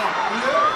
Yeah.